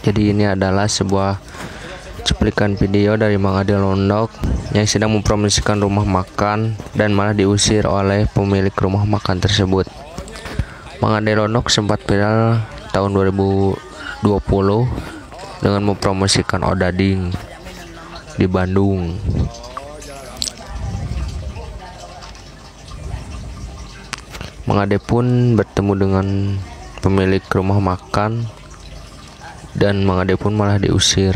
Jadi ini adalah sebuah cuplikan video dari Mang Ade Londok yang sedang mempromosikan rumah makan dan malah diusir oleh pemilik rumah makan tersebut. Mang Ade Londok sempat viral tahun 2020 dengan mempromosikan odading di Bandung. Mang Ade pun bertemu dengan pemilik rumah makan dan Mang Ade pun malah diusir.